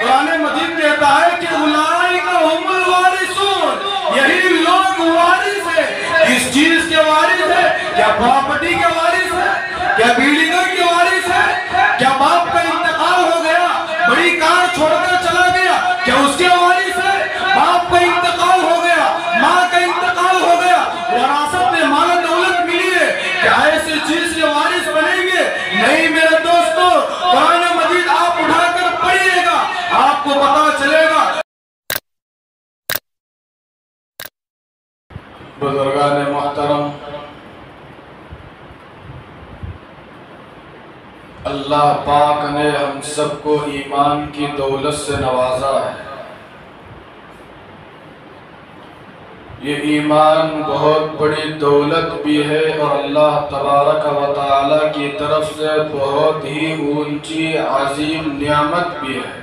कुरान मजीद कहता है कि उलाई का उम्र वारिस यही लोग वारिस है। किस चीज़ के वारिस है? क्या प्रॉपर्टी के वारिस है? क्या बिल्डिंगों के वारिस है क्या बाप का इंतकाल हो गया बड़ी कार छोड़कर चला गया क्या उसके वारिस है बाप का इंतकाल हो गया माँ का इंतकाल हो गया वरासत में माल दौलत मिली है क्या ऐसी चीज़ के वारिस बनेंगे नहीं मेरे दोस्तों कुरान मजीद आप उठाकर पढ़िएगा आपको पता चलेगा बुजुर्गान मोहतरम अल्लाह पाक ने हम सबको ईमान की दौलत से नवाजा है। ये ईमान बहुत बड़ी दौलत भी है और अल्लाह तबारक व ताली की तरफ़ से बहुत ही ऊँची, अजीम नियामत भी है।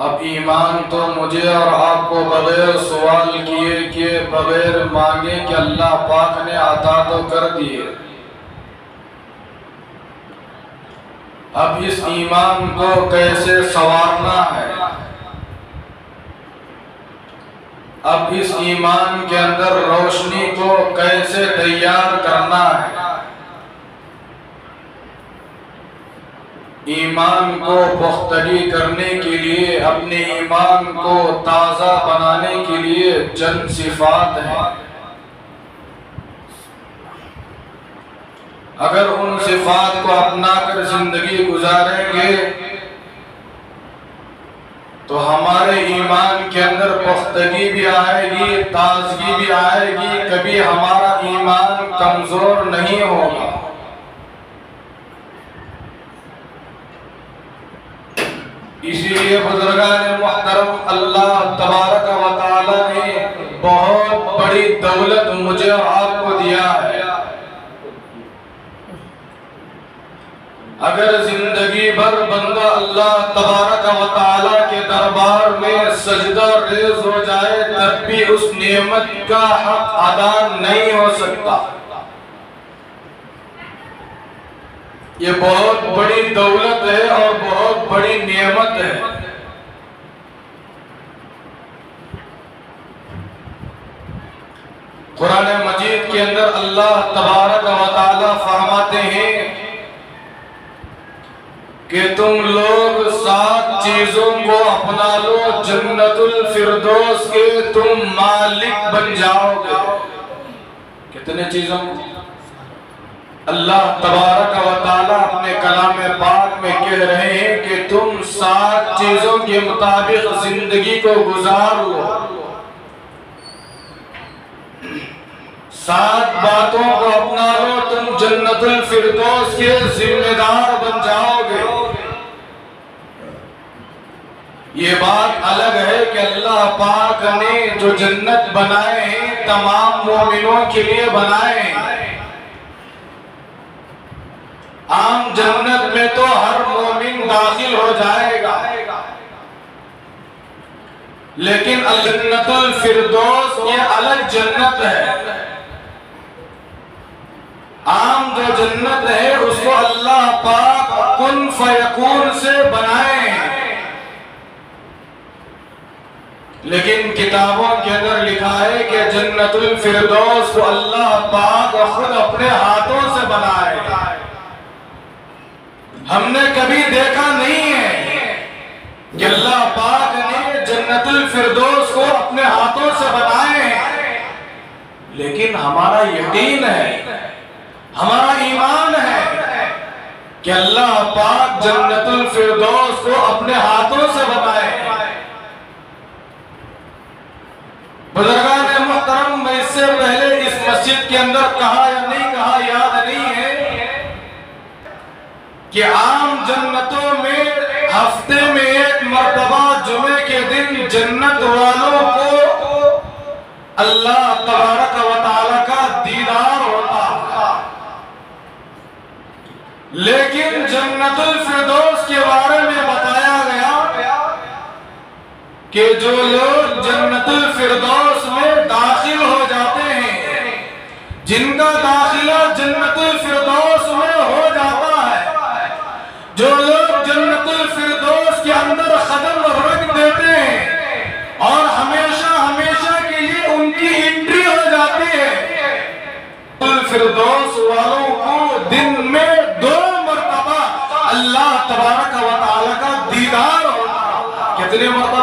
अब ईमान तो मुझे और आपको बगैर सवाल किए के, बगैर मांगे कि अल्लाह पाक ने अता तो कर दिए। अब इस ईमान को कैसे संवारना है? अब इस ईमान के अंदर रोशनी को कैसे तैयार करना है? ईमान को पुख्तगी करने के लिए, अपने ईमान को ताज़ा बनाने के लिए चंद सिफात हैं। अगर उन सिफात को अपना कर ज़िंदगी गुजारेंगे तो हमारे ईमान के अंदर पुख्तगी भी आएगी, ताजगी भी आएगी, कभी हमारा ईमान कमज़ोर नहीं होगा। इसीलिए बुजुर्गान मोहतरम, अल्लाह तबारक व ताला ने बहुत बड़ी दौलत मुझे आपको दिया है। अगर ज़िंदगी भर बंदा अल्लाह तबारक व ताला के दरबार में सजदा रेज हो जाए, तब भी उस नेमत का हक अदा नहीं हो सकता। ये बहुत बड़ी दौलत है और बहुत बड़ी नियमत है। कुरान मजीद के अंदर अल्लाह तबारक व ताला फरमाते हैं कि तुम लोग सात चीज़ों को अपना लो, जन्नतुल फिरदौस के तुम मालिक बन जाओगे। कितने चीज़ों अल्लाह तबारक व ताला अपने कलाम पाक में कह रहे हैं कि तुम सात चीज़ों के मुताबिक ज़िंदगी को गुजार सात बातों को अपना लो, तुम जन्नतुल फिरदौस के जिम्मेदार बन जाओगे। ये बात अलग है कि अल्लाह पाक ने जो जन्नत बनाए हैं, तमाम मोमिनों के लिए बनाए आम जन्नत में तो हर मोमिन दाखिल हो जाएगा। लेकिन जन्नतुल फिरदौस ये अलग जन्नत है। आम जो जन्नत है, उसको अल्लाह पाक कुन फयकून से बनाए हैं। लेकिन किताबों के अंदर लिखा है कि जन्नतुल फिरदौस को अल्लाह पाक खुद अपने हाथों से बनाए। हमने कभी देखा नहीं है कि अल्लाह पाक ने जन्नतुल फिरदौस को अपने हाथों से बनाए। हैं लेकिन हमारा यकीन है, हमारा ईमान है कि अल्लाह पाक जन्नतुल फिरदौस को अपने हाथों से बनाए। बुजुर्गान मोहतरम मैं इससे पहले इस मस्जिद के अंदर कहा या नहीं कहा, याद नहीं है कि आम जन्नतों में हफ़्ते में एक मरतबा जुमे के दिन जन्नत वालों को अल्लाह तबारक व ताला का दीदार होता लेकिन जन्नतुल फिरदौस के बारे में गया कि जो लोग जन्नत फिरदौस में दाखिल हो जाते हैं, जिनका दाखिला जन्नतुल फिरदौस में हो जाता है, जो लोग जन्नतुल फिरदौस के अंदर कदम रख देते हैं और हमेशा हमेशा के लिए उनकी एंट्री हो जाती है फिरदौस वालों को दिन में दो मरतबा अल्लाह तबारक का दीदार होता कितने मरतबा?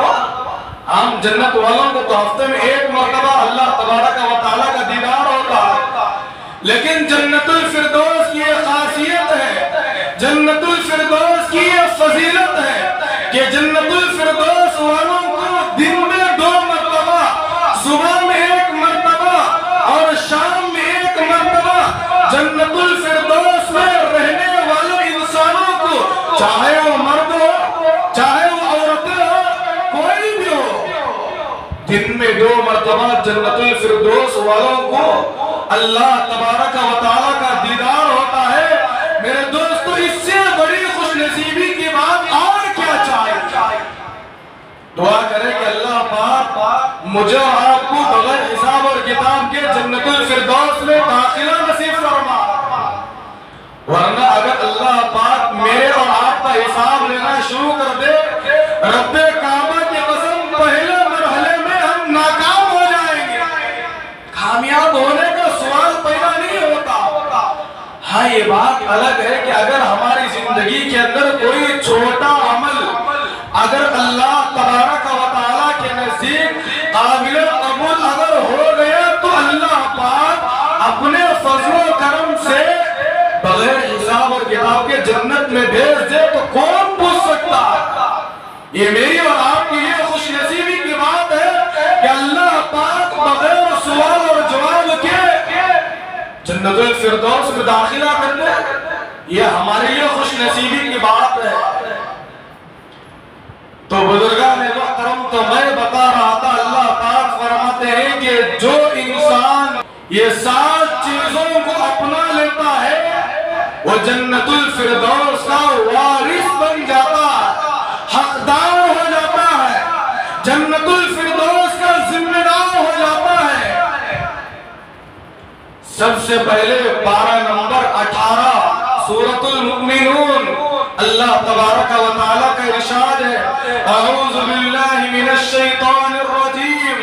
हम जन्नत वालों को तो हफ़्ते में एक मरतबा अल्लाह तबारक व तआला का दीदार होता है। लेकिन जन्नतुल फिरदौस की एक खासियत है, जन्नतुल फिरदौस की एक फजीलत है कि जन्नतुल फिरदौस वालों को दिन में दो मरतबा, सुबह में एक मरतबा और शाम में एक मरतबा जन्नतुल फिरदौस में रहने वाले इंसानों को चाहे दिन में दो मरतबा जन्नतुल फिरदौस वालों को अल्लाह तबारक व तआला का दीदार होता है। मेरे दोस्तों, इससे बड़ी खुशनसीबी की बात और क्या चाहिए दुआ करें कि अल्लाह पाक मुझे आपको बगैर हिसाब और किताब के जन्नतुल फिरदौस में दाखिला नसीब फरमा। वरना अगर अल्लाह पाक मेरे और आपका हिसाब लेना शुरू कर दे रब्बे काबा की कसम पहले मरहले में हम नाकाम हो जाएँगे कामयाब होने का सवाल पैदा नहीं होता हाँ ये बात अलग है कि अगर हमारी ज़िंदगी के अंदर कोई छोटा अमल, अगर अल्लाह तबारक व तआला के नज़दीक काबिल कबूल अगर हो गया तो अल्लाह पाक अपने फजलो करम से बगैर हिसाब और किताब के जन्नत में भेज दे तो कौन पूछ सकता? ये मेरी और आपके जन्नतुल फिरदौस में दाखिला कर दे ये हमारे लिए खुश नसीबी की बात है। तो बुजुर्गा ने मोहतरम तो मैं बता रहा था, अल्लाह पाक फरमाते हैं कि जो इंसान ये सात चीज़ों को अपना लेता है, वो जन्नतुल फिरदौस का वारिस सबसे पहले पारा नंबर 18 सूरतुल मुमिनून अल्लाह तबारक व तआला का इरशाद है अऊज़ु बिल्लाहि मिनश शैतानिर रजीम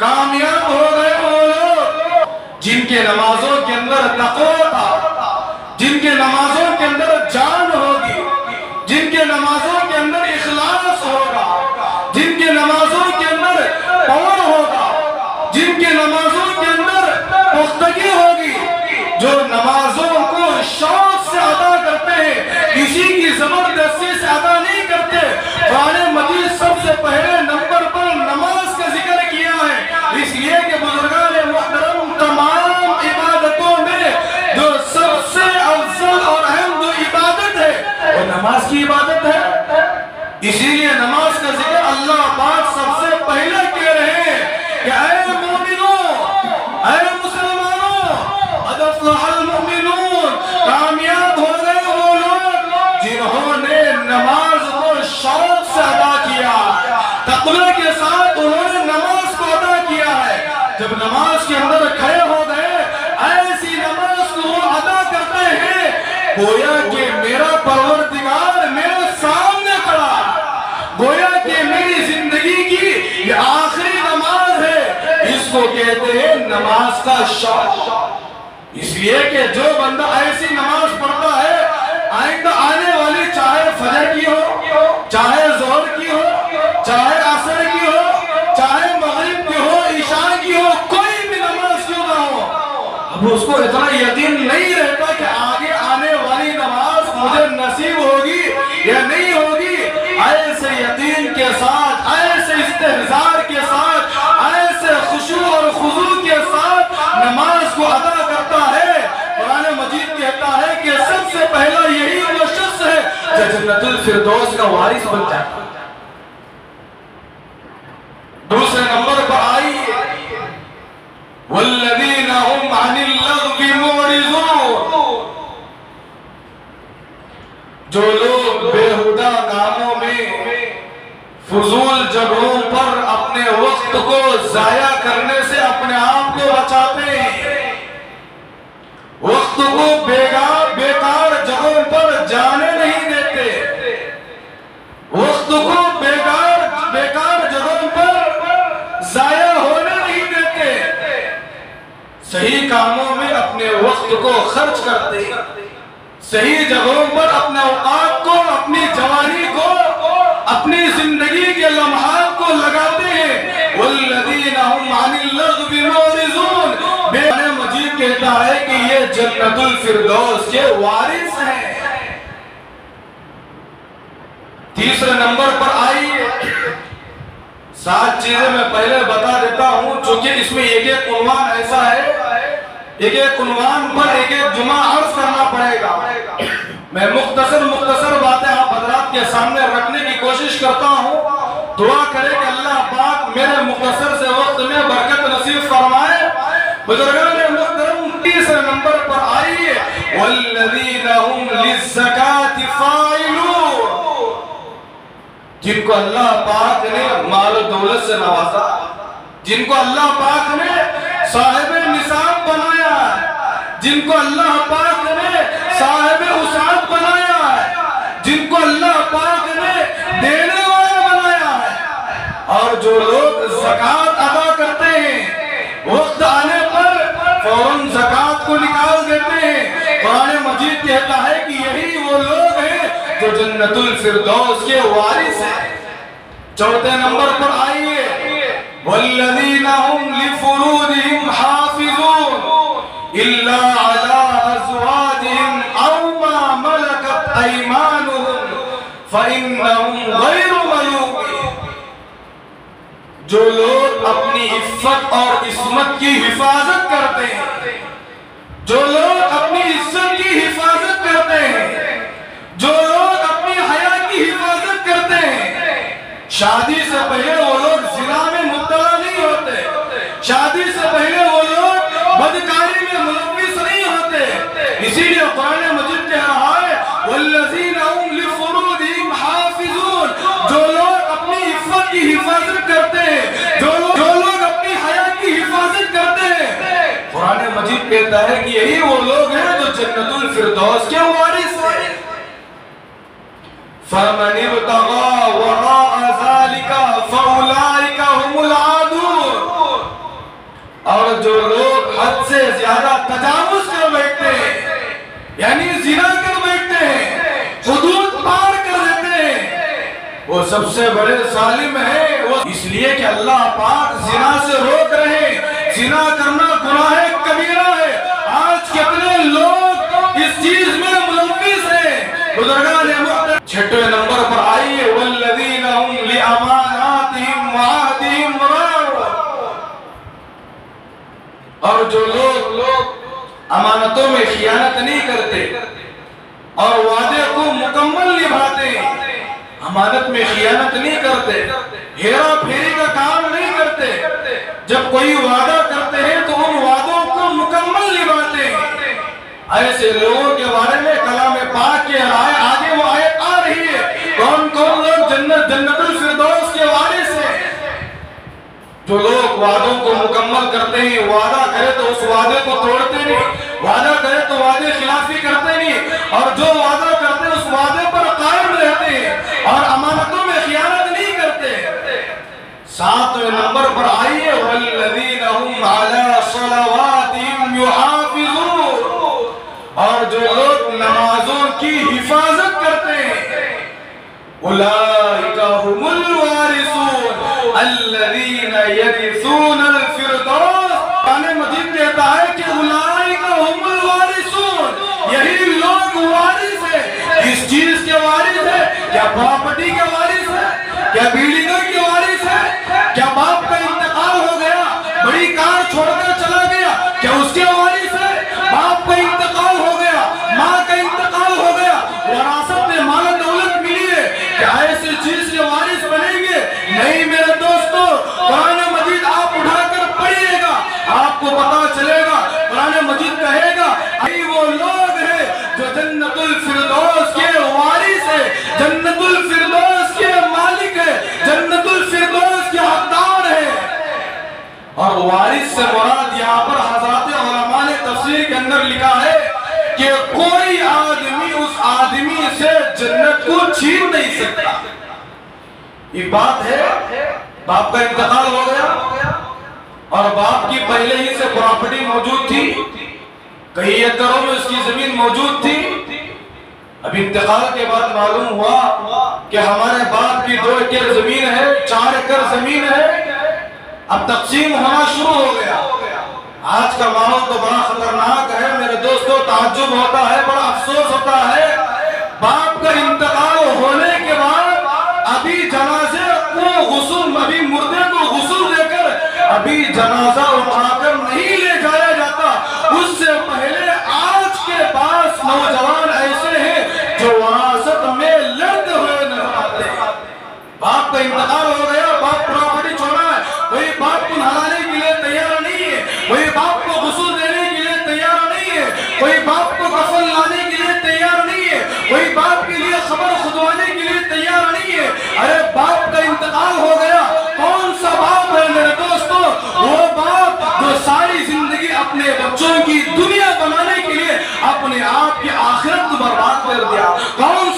कामयाब हो गए वो लोग जिनके नमाजों के अंदर तकवा था जिनके नमाजों करते कुरान मजीद सबसे पहले नंबर पर नमाज़ का ज़िक्र किया है। इसलिए कि बुजुर्गान मुहतरम तमाम इबादतों में जो सबसे अफजल और अहम जो इबादत है, वो नमाज़ की इबादत है। इसीलिए नमाज़ का ज़िक्र अल्लाह पाक सबसे पहले कह रहे हैं कि, ऐ मोमिनो, ऐ मुसलमानों अदफल तकवे के साथ उन्होंने नमाज़ को अदा किया है। जब नमाज़ के अंदर खड़े हो गए, ऐसी नमाज़ को वो अदा करते हैं, गोया कि मेरा परवरदिगार मेरे सामने खड़ा गोया कि मेरी ज़िंदगी की ये आखिरी नमाज़ है। इसको कहते हैं नमाज़ का शौक। इसलिए कि जो बंदा ऐसी नमाज़ पढ़ता है, आइंदा आने वाली चाहे फजर की हो, चाहे सबसे पहला यही वो शख्स है, जो जन्नतुल फिरदौस का वारिस बन जाता है। दूसरे नंबर पर आई। वल्लदीन हुम अनिल लग़्वी मुरिज़ून जो लोग बेहुदा कामों में फजूल जगहों पर अपने वक्त को जाया करने से अपने आप को बचाते हैं। वक्त को बेकार बेकार जगहों पर जाने नहीं देते वक्त को बेकार बेकार जगहों पर जाया होने नहीं देते सही कामों में अपने वक्त को खर्च करते सही जगहों पर अपने औकात को, अपनी जवानी को, अपनी ज़िंदगी के लम्हात को लगाते हैं। मजीद कहता है कि ये जन्नतुल फिरदौस के वारिस हैं। तीसरे नंबर पर आई सात चीज़ें मैं पहले बता देता हूँ, चूँकि इसमें एक एक उन्वान ऐसा है। एक एक उन्वान पर एक एक जुमा अर्ज़ करना पड़ेगा। मैं मुख्तसर मुख्तसर बातें आप हजरात के सामने रखने की कोशिश करता हूँ। दुआ करे कि अल्लाह पाक मेरे मुख्तसर से वक्त में बरकत नसीब फरमाए। बुज़ुर्गों ने मुहतरम तीसरे नंबर पर आइए। जिनको अल्लाह पाक ने माल दौलत से नवाजा। जिनको अल्लाह पाक ने साहिब जिनको अल्लाह पाक ने साहिब उसाद बनाया है, जिनको अल्लाह पाक ने देने वाला बनाया है। और जो लोग जक़ात अदा करते हैं, वक्त आने पर फ़ौरन जक़ात को निकाल देते हैं। कुरान मजीद कहता है कि यही वो लोग हैं जो जन्नतुल फिरदौस के वारिस हैं। चौथे नंबर पर आइए। वल्लज़ीना हुम लिफुरूजिहिम हाफिजून। जो लोग अपनी इज़्ज़त और इस्मत की हिफाजत करते हैं जो लोग अपनी इज़्ज़त की हिफाजत करते हैं जो लोग अपनी हया की हिफाजत करते हैं शादी से पहले वो लोग जिना में मुब्तला नहीं होते शादी से पहले इसीलिए कुरान मजिद कह रहा है जो लोग अपनी इज़्ज़त की हिफाजत करते हैं, जो लोग जो लोग अपनी हया की हिफाजत करते हैं। कुरान मजीद कहता है कि यही वो लोग हैं जो जन्नतुल फिरदौस के वारिस हैं। फमन इब्तगा वराअ ज़ालिका फउलाइका हुमुल आदून और जो लोग हद से ज़्यादा तजावुज कर बैठते हैं यानी जिना कर बैठते हैं हुदूद पार कर देते हैं वो सबसे बड़े सालिम है वो। इसलिए कि अल्लाह पाक जिना से रोक रहे, जिना करना गुनाह कबीरा है। आज कितने लोग इस चीज़ में मुलविस हैं। मुहतरम छठवें नंबर पर आइए। और जो लोग लोग अमानतों में खियानत नहीं करते और वादे को मुकम्मल अमानत में खियानत नहीं करते हेरा फेरी का काम नहीं करते। जब कोई वादा करते हैं तो उन वादों को मुकम्मल निभाते हैं। ऐसे लोगों के बारे में कलाम पाक के आए आगे वो आयत आ रही है। कौन कौन लोग जन्नत जन्नतुल फिरदौस के वारिस हैं? जो लोग वादों को मुकम्मल करते हैं, वादा करे तो उस वादे को तोड़ते नहीं। वादा करे तो वादे खिलाफी करते नहीं। और जो वादा करते उस वादे पर कायम रहते हैं और अमानतों में खियानत नहीं करते। सातवें नंबर पर आइए। और जो लोग नमाजों की हिफाजत करते हैं मजीद कहता है कि यही क्या ये बात है, बाप का इंतकाल हो गया और बाप की पहले ही से प्रॉपर्टी मौजूद थी। कई एकड़ों में उसकी ज़मीन मौजूद थी। अब इंतकाल के बाद मालूम हुआ कि हमारे बाप की दो एकड़ ज़मीन है, चार एकड़ ज़मीन है। अब तकसीम होना शुरू हो गया। आज का माहौल तो बड़ा खतरनाक है। मेरे दोस्तों, ताज्जुब होता है, बड़ा अफसोस होता है। बाप का इंतकाल होने के बाद अभी जनाजे को गुस्ल अभी मुर्दे को गुस्ल देकर अभी जनाजा उठाकर नहीं ले जाया जाता। उससे पहले आज के पास नौजवान ऐसे हैं जो वरासत में लड़ते हुए नज़र आते बाप का इंतकाल हो गया, बाप प्रॉपर्टी छोड़ा है। वही बाप को नहलाने के लिए तैयार नहीं है। वही बाप को गुस्ल देने के लिए तैयार नहीं है। वही बाप बच्चों की दुनिया बनाने के लिए अपने आप की आखिरत को बर्बाद कर दिया। कौन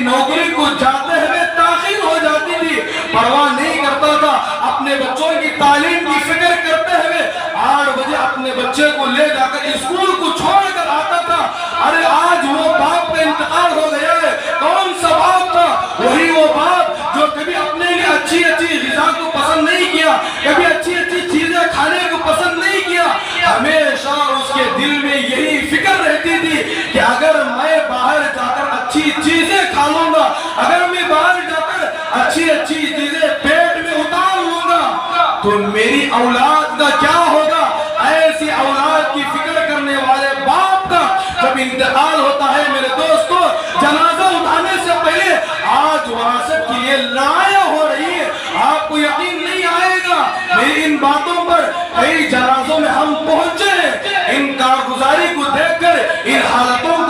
नौकरी को जाते हुए ताखिर हो जाती थी। परवाह नहीं करता था। अपने बच्चों की तालीम की फ़िक्र करते हुए आठ बजे अपने बच्चे को ले जाकर स्कूल को छोड़कर आता था। अरे आज वो बाप का इंतकाल हो औलाद का क्या होगा? ऐसी औलाद की फ़िक्र करने वाले बाप का जब इंतकाल होता है, मेरे दोस्तों, जनाजा उठाने से पहले आज वरासत के लिए लड़ाइयाँ हो रही है। आपको यकीन नहीं आएगा, मेरी इन बातों पर कई जनाजों में हम पहुँचे हैं। इन कारगुजारी को देखकर इन हालतों को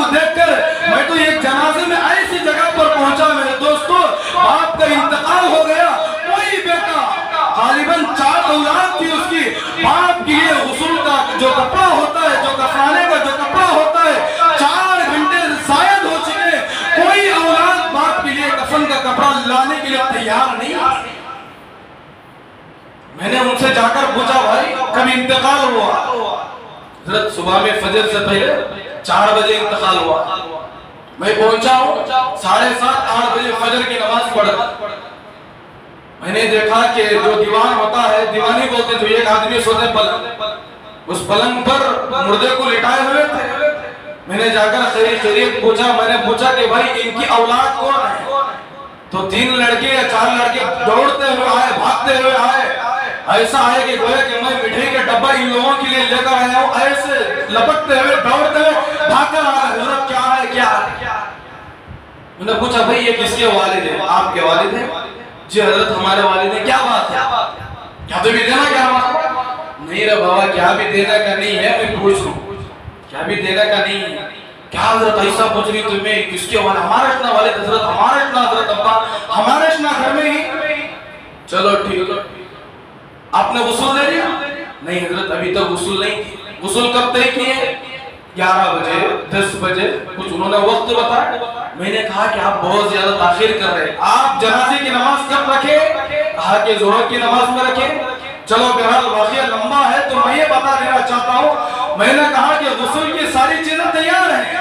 चार औलाद थी उसकी। बाप के लिए गसुल का जो कपड़ा होता है, जो कफाने का जो कपड़ा होता है, चार घंटे शायद हो चुके कोई औलाद बाप के लिए कफन का कपड़ा लाने के लिए तैयार नहीं मैंने उनसे जाकर पूछा, भाई, कब इंतकाल हुआ? हज़रत सुबह में फजर से पहले चार बजे इंतकाल हुआ। मैं पहुँचा हूँ, साढ़े सात, आठ बजे फजर की नमाज़ पढ़ मैंने देखा कि जो दीवान होता है, दीवानी बोलते जो एक आदमी सोते पलंग। उस पलंग पर मुर्दे को लिटाए हुए थे। मैंने जाकर खैरी खैरियत पूछा, मैंने पूछा कि भाई, इनकी औलाद कौन है? तो तीन लड़के या चार लड़के दौड़ते हुए आए, भागते हुए आए। ऐसा है कि गोया कि मैं मिठाई का डब्बा इन लोगों के लिए लेकर आया हूँ। ऐसे लपकते हुए, दौड़ते हुए भागकर आ रहे हज़रत क्या है क्या है? मैंने पूछा, भाई, ये किसके वालिद है? आपके वालिद है? जी हज़रत हमारे वालिद है क्या बात क्या तो भी देना, क्या बात? नहीं रे बाबा, क्या भी देने का नहीं है, मैं पूछ लूँ। क्या भी देने का नहीं है? क्या हज़रत ऐसा पूछ रही तुम्हें? किसके वाले? हमारे इतना वाले हज़रत, हमारे इतना हज़रत अब्बा हमारे इतना घर में ही। चलो ठीक है। आपने वसूल दे दिया नहीं हज़रत, अभी तक वसूल नहीं। वसूल कब तय किए? ग्यारह बजे, दस बजे, कुछ उन्होंने वक्त बताया। मैंने कहा कि आप बहुत ज़्यादा ताखिर कर रहे हैं। आप जनाजे की नमाज़ कब रखे? कहा कि जोहर की नमाज़ में रखे। चलो, बहरहाल, वाकया लंबा है तो मैं ये बता देना चाहता हूँ, मैंने कहा कि गसुल की सारी चीज़ें तैयार हैं।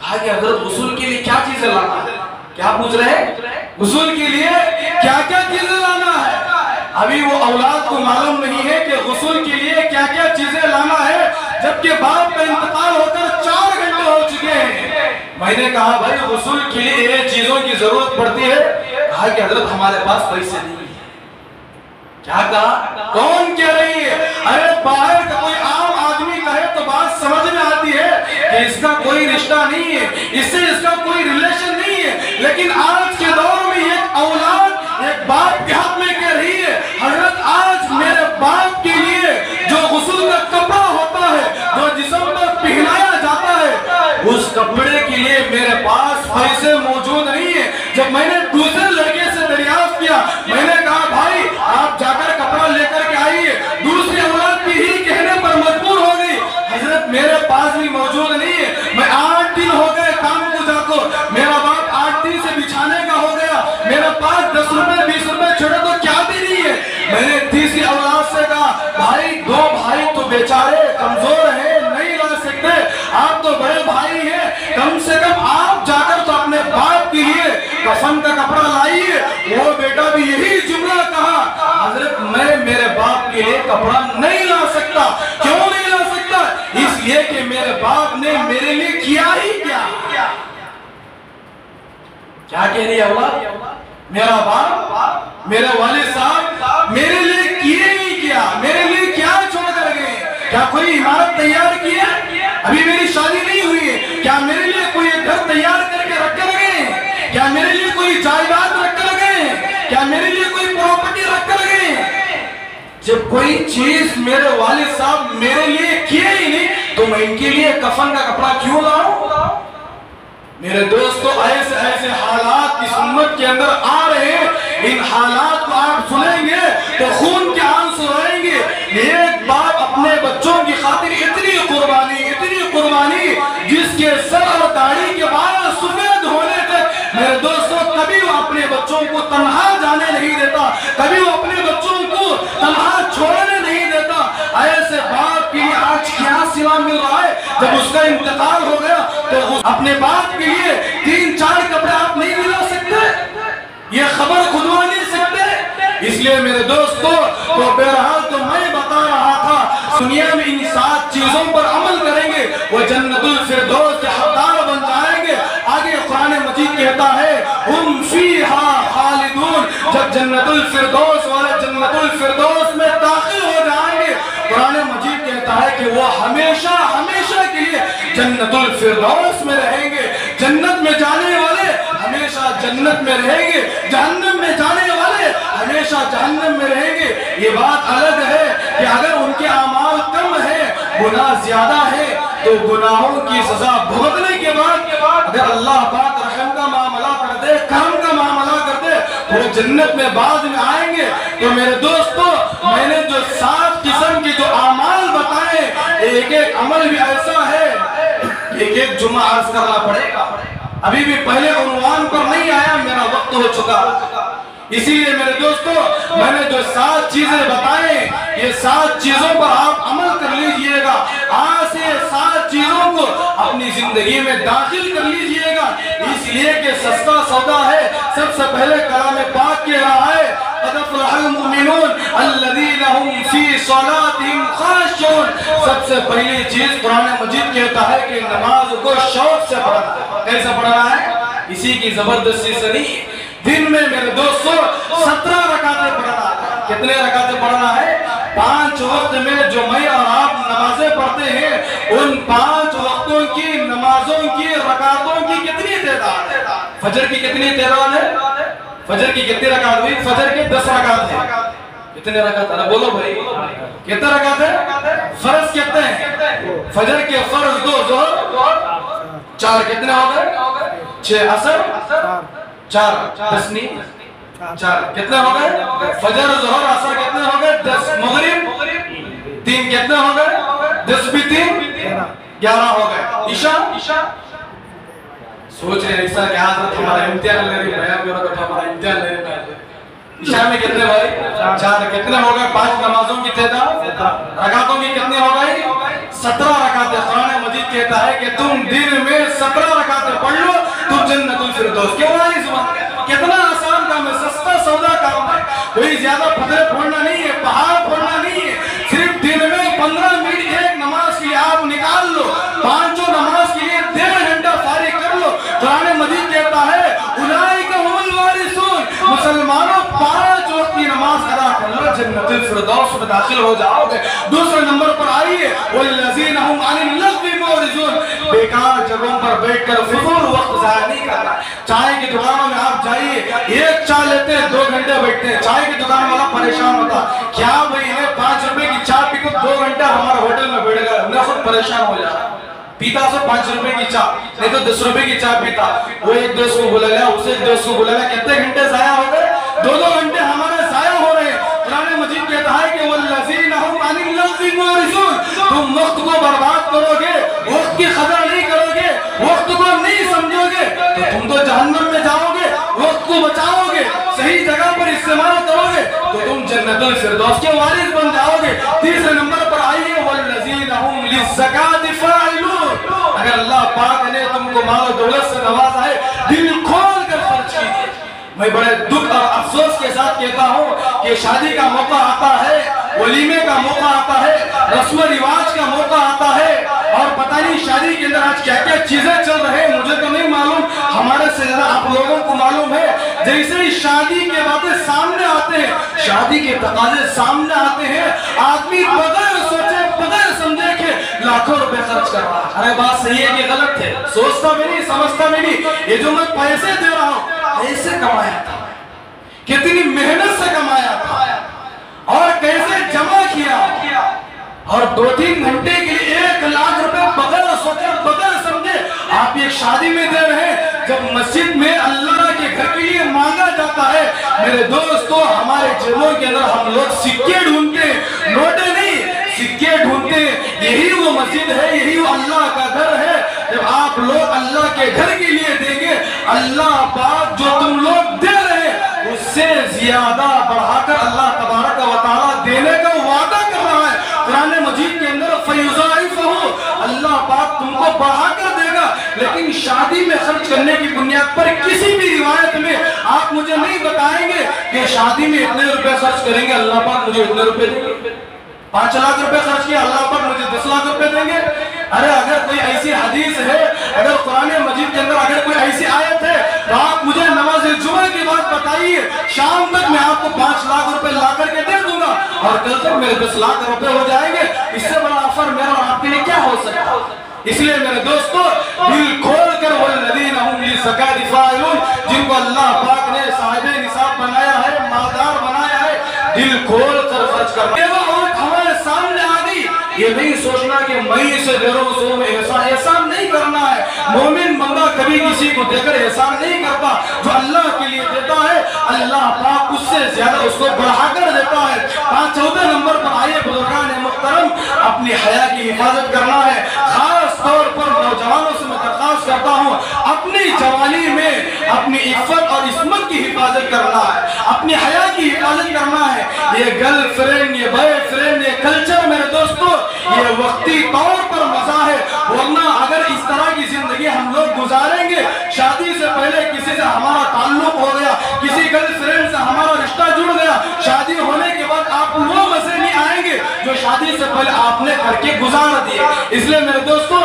कहा कि हज़रत गसुल के लिए क्या चीज़ें लाना है? क्या पूछ रहे हैं? गसुल के लिए क्या क्या चीज़ें लाना है? अभी वो औलाद को मालूम नहीं है कि गसुल के लिए क्या क्या चीज़ें लाना है, जबकि बाप का इंतकाल होकर चार हो चुके हैं। मैंने कहा, भाई, वसूल के लिए ये चीज़ों की ज़रूरत पड़ती है। कहा कि, हज़रत, हमारे पास पैसे नहीं है। क्या कहा? कौन कह रही है? अरे, बाहर का कोई आम आदमी कहे तो बात समझ में आती है कि इसका कोई रिश्ता नहीं है। इससे इसका कोई रिलेशन नहीं है। लेकिन आज से मौजूद नहीं है। जब मैंने दूसरे लड़के से दरियाफ्त किया, मैंने कहा, भाई, आप जाकर कपड़ा लेकर के आइए। दूसरी औलाद भी ही कहने पर मजबूर हो गई, हज़रत, मेरे पास भी मौजूद नहीं है। मैं आठ दिन हो गए काम को जाको मेरा बाप आठ दिन से बिछाने का हो गया। मेरे पास दस रुपए, बीस रुपए छोड़े तो क्या भी नहीं है? मैंने तीसरी औलाद से कहा, भाई, दो भाई तो बेचारे क्या कह रही है औलाद मेरा बाप, मेरे वाले साहब, मेरे लिए किए ही क्या, मेरे लिए क्या छोड़ कर गए? क्या कोई इमारत तैयार की है? अभी मेरी शादी नहीं हुई है। क्या मेरे लिए कोई घर तैयार करके रख कर गए? क्या मेरे लिए कोई जायदाद रख कर गए? क्या मेरे लिए कोई प्रॉपर्टी रख कर गए? जब कोई चीज़ मेरे वाले साहब मेरे लिए किए ही नहीं तो मैं इनके लिए कफन का कपड़ा क्यों लाऊं? मेरे दोस्तों ऐसे ऐसे हालात इस उम्मत के अंदर आ रहे हैं। इन हालात को आप सुनेंगे तो खून के आँसू रहेंगे एक बाप अपने बच्चों की खातिर इतनी कुर्बानी इतनी कुर्बानी, जिसके सर और दाढ़ी के बाल सफ़ेद होने तक मेरे दोस्तों, कभी वो अपने बच्चों को तनहा जाने नहीं देता, कभी वो अपने बच्चों को तनहा छोड़ने नहीं देता। ऐसे बाप के आज क्या सिवा मिल रहा है? जब उसका इंतकाल हो गया तो अपने बाप के लिए तीन, चार कपड़े आप नहीं मिला सकते। ये खबर खुदवा नहीं सकते। इसलिए मेरे दोस्तों तो बहरहाल तो मैं बता रहा था, दुनिया में इन सात चीज़ों पर अमल करेंगे, वो जन्नतुल फिरदौस के हकदार बन जाएँगे। आगे कुरान मजीद कहता है, हम फीहा खालिदून। जब जन्नतुल फिरदौस वाले जन्नतुल फिरदौस में दाखिल हो जाएँगे, कुरान मजीद कहता है कि वो हमेशा हमेशा जन्नतुल फिरदौस में रहेंगे। जन्नत में जाने वाले हमेशा जन्नत में रहेंगे। जहन्नम में जाने वाले हमेशा जहन्नम में रहेंगे। ये बात अलग है कि अगर उनके अमाल कम है, गुनाह ज़्यादा है तो गुनाहों की सजा भुगतने के बाद अगर अल्लाह पाक रहम का मामला कर दे काम का मामला कर दे तो वो जन्नत में बाद में आएँगे। तो मेरे दोस्तों, मैंने जो सात किस्म की जो अमाल बताए एक एक अमल भी ऐसा है एक एक जुमा अर्ज़ करना पड़ेगा। अभी भी पहले उन्वान पर नहीं आया, मेरा वक्त हो चुका। इसीलिए मेरे दोस्तों, मैंने जो सात चीज़ें बताए ये सात चीज़ों पर आप अमल कर लीजिएगा। अपनी ज़िंदगी में दाखिल कर लीजिएगा। इसलिए कि सस्ता सौदा है। सबसे पहले कलाम पाक कह रहा है। सबसे पहली चीज़ कुरान मजीद कहता है कि नमाज़ को शौक से पढ़ना। कैसे पढ़ना है? इसी की ज़बरदस्ती से नहीं। दिन में मेरे दोस्तों, सत्रह रकाते पढ़ना। कितने रकाते पढ़ना है? पाँच वक्त में जो मैं और आप नमाजें पढ़ते हैं, उन पाँच वक्तों की, नमाजों की, रकातों की कितनी तादाद है? फजर की कितनी तादाद है? फजर की कितनी रकात हुई? फजर के दस रकात है। कितने रकात है? बोलो भाई। कितने रकात है? फ़र्ज़ कितने हैं? फजर के फ़र्ज़ दो, जोहर। चार कितने हो गए? छह असर। चार दसनी चार कितने हो गए? फजर, जोहर, असर कितने हो गए? दस मगरिब। तीन कितने हो गए? दस ग्यारह हो गए। ईशा? ईशा सोच रहे ईशा के हाथ हमारा इम्तिहान ले रही है मेरा बेटा हमारा इम्तिहान ले रहा है। ईशा में कितने भाई? चार। कितने हो गए? पाँच नमाजों की रकातों की कितने हो गए सत्रह रकाते। कुरान मजीद कहता है कि तुम दिन में सत्रह रकाते पढ़ लो, तुम जन्नतुल फिरदौस। क्यों ज़ुबान कितना आसान काम है, सस्ता सौदा काम है। कोई ज़्यादा फतरे फोड़ना नहीं है, पहाड़ जन्नतुल फिरदौस में दाखिल हो जाओगे। दूसरे नंबर पर आइए। वल्लज़ीन हुम बेकार जगहों पर बैठकर फिजूल वक्त जाया नहीं करना चाय की दुकानों में आप जाइए। एक चाय लेते हैं, दो घंटे बैठते हैं। चाय की दुकान वाला परेशान होता। क्या भाई इन्हें पाँच रुपए की चाय पी को दो घंटा हमारे होटल में बैठ गए। मैं खुद परेशान हो जाता पीता सो पाँच रुपए की चाय, नहीं तो दस रुपए की चाय पीता। वो एक दोस्त को बुला लिया, उसे एक दोस्त को बुला लिया। कितने घंटे जाया हो गए? दो दो घंटे हमारे जाया हो रहे कुरान मजीद कहता है कि वो लजीन तुम वक्त को बर्बाद करोगे, वक्त की कदर नहीं करोगे, वक्त को नहीं समझोगे तो तुम तो जहन्नम में जाओगे, वक्त को बचाओगे, सही जगह पर इस्तेमाल करोगे तो तुम जन्नतुल फिरदौस के वारिस बन जाओगे। तीसरे नंबर पर आइए वल्लजीनहुम लिज़कात फाइलून। अगर अल्लाह पाक ने तुमको माल दौलत से नवाजा है, दिल खोल कर मैं बड़े दुख और अफसोस के साथ कहता हूँ कि शादी का मौका आता है, वलीमे का मौका आता है, रस्म रिवाज का मौका आता है। और पता नहीं शादी के अंदर आज क्या क्या चीज़ें चल रहे हैं, मुझे तो नहीं मालूम। हमारे से ज़्यादा आप लोगों को मालूम है, जैसे ही शादी के बातें सामने आते हैं, शादी के तकाजे सामने आते हैं, आदमी बगैर सोचे, बगैर समझे के लाखों रुपए खर्च कर रहा है। अरे बात सही है कि गलत है? सोचता भी नहीं, समझता भी नहीं। ये जो मैं पैसे दे रहा हूँ कैसे कमाया था। कितनी मेहनत से कमाया था। और कैसे जमा किया। और दो तीन घंटे के लिए एक लाख रुपए बगैर सोचे, बगैर समझे आप एक शादी में दे रहे जब मस्जिद में अल्लाह के घर के लिए मांगा जाता है, मेरे दोस्तों, हमारे जेबों के अंदर हम लोग सिक्के ढूंढते नोटे नहीं, सिक्के ढूंढते यही वो मस्जिद है, यही वो अल्लाह का घर है। जब आप लोग अल्लाह के घर के लिए अल्लाह पाक जो तुम लोग दे रहे हैं, उससे ज़्यादा बढ़ाकर अल्लाह तबारक व तआला देने का वादा कर रहा है। कुरान मजीद के अंदर फयुजाइफहु, अल्लाह पाक तुमको बढ़ाकर देगा। लेकिन शादी में खर्च करने की बुनियाद पर किसी भी रिवायत में आप मुझे नहीं बताएँगे कि शादी में इतने रुपए खर्च करेंगे, अल्लाह पाक मुझे इतने रुपए देंगे। पाँच लाख रुपए खर्च किया, अल्लाह पाक मुझे दस लाख रुपए देंगे। अरे अगर कोई ऐसी हदीस है, अगर कुरान मजीद के अंदर अगर कोई ऐसी आयत है तो आप मुझे नमाज़ जुमे की बात बताइए। शाम तक मैं आपको पाँच लाख रुपए ला करके दे दूँगा। और कल तक मेरे दस लाख रुपए हो जाएँगे। इससे बड़ा ऑफ़र मेरा और आपके लिए क्या हो सकता है? इसलिए मेरे दोस्तों, दिल खोल कर वो नदीन जिनको अल्लाह पाक ने साहिब निसाब बनाया है, मालदार बनाया है। दिल खोल कर खर्च करना हमारे सामने आ गई ये नहीं सोचना कि मैं से गैरों सो में एहसान एहसान नहीं करना है। मोमिन बंदा कभी किसी को देकर एहसान नहीं करता। जो अल्लाह के लिए देता है, अल्लाह पाक उससे ज़्यादा उसको बढ़ाकर देता है। पाँच चौदह नंबर पर आए बुजुर्गान मुहतरम, अपनी हया की हिफाजत करना है। खास तौर पर नौजवानों से मैं दरखास्त करता हूँ अपनी जवानी में अपनी इज़्ज़त और इसमत की हिफाजत करना है, अपनी हया की हिफाजत करना है। ये गर्लफ्रेंड ये बॉयफ्रेंड ये कल्चर मेरे दोस्तों, ये वक्ती तौर पर मज़ा है। वरना अगर इस तरह की ज़िंदगी हम लोग गुजारेंगे, शादी से पहले किसी से हमारा ताल्लुक हो गया, किसी गर्लफ्रेंड से हमारा रिश्ता जुड़ गया, शादी होने के बाद आप वो मज़े नहीं आएँगे जो शादी से पहले आपने करके गुजार दिए। इसलिए मेरे दोस्तों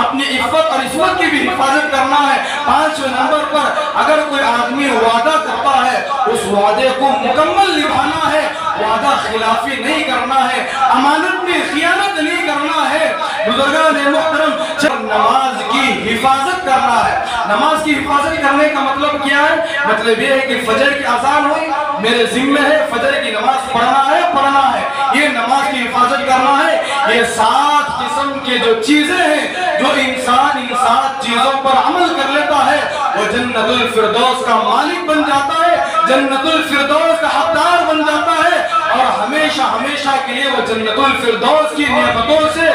अपनी इज़्ज़त और इस्मत की भी हिफाजत करना है। पाँचवें नंबर पर अगर कोई आदमी वादा करता है, उस वादे को मुकम्मल निभाना है। वादा खिलाफी नहीं करना है, अमानत में खियानत नहीं करना है। मुहतरम नमाज़ की हिफाजत करना है। नमाज़ की हिफाजत करने का मतलब क्या है? मतलब ये है कि फजर की आसान हुई मेरे जिम्मे है, फजर की नमाज़ पढ़ना है पढ़ना है। ये नमाज़ की हिफाजत करना है। ये सात किस्म के जो चीज़ें हैं, जो इंसान इन सात चीज़ों पर अमल कर लेता है, वो जन्नतुल फिरदौस का मालिक बन जाता है, जन्नतुल फिरदौस का हकदार बन जाता है, और हमेशा हमेशा के लिए वो जन्नतुल फिरदौस की नियमतों से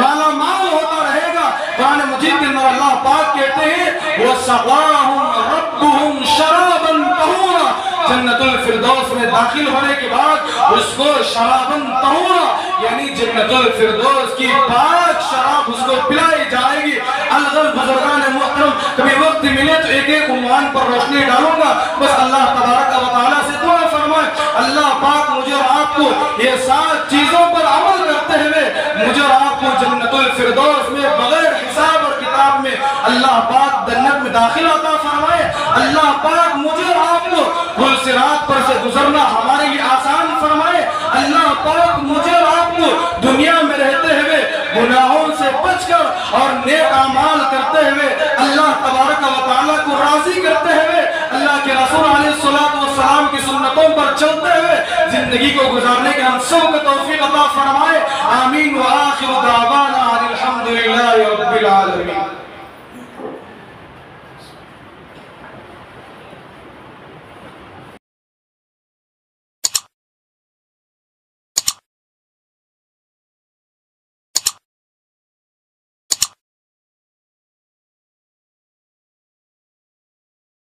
माला माल होता रहेगा। कुरान मजीद के अल्लाह पाक कहते हैं, वो सवाहुम रब्बुहुम तहूरा जन्नतुल फिरदौस में दाखिल होने के बाद उसको शराबन तहूरा यानी जन्नतुल फिरदौस की पाक शराब उसको पिलाई जाएगी। अलगल बुजुर्गान मुहतरम, कभी वक्त मिले तो एक एक उन्वान पर रोशनी डालूँगा। बस अल्लाह तबारक व तआला से दुआ फरमाए, अल्लाह पाक मुझे और आपको ये सात चीज़ों पर अमल करते हुए मुझे और आपको जन्नतुल फिरदौस में बगैर हिसाब और किताब में अल्लाह पाक जन्नत में दाखिल अता फरमाए। अल्लाह पाक मुझे और आपको पुल सिरात पर से गुजरना हमारे लिए आसान फरमाए। अल्लाह पाक मुझे और आपको दुनिया में रहते हुए गुनाहों से बचकर और नेक अमाल करते हुए अल्लाह तबारक व तआला को राज़ी करते हुए, अल्लाह के रसूल सलाम की सुन्नतों पर चलते हुए ज़िंदगी को गुजारने के हम सबको तौफीक अता फरमाए। आमीन व आखिर दावाना अनिल रब्बिल आलमीन।